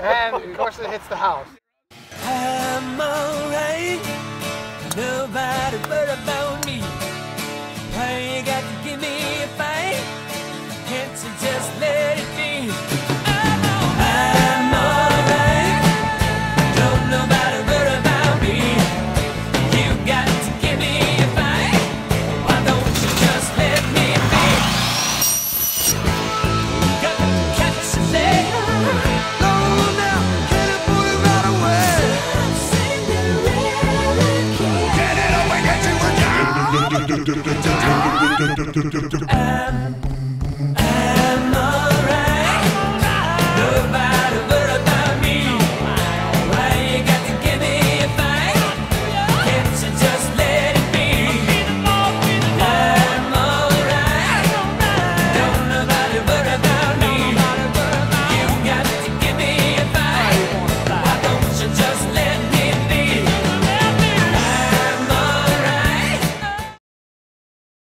and of course it hits the house. I'm alright, nobody but about me. Why you got to give me And.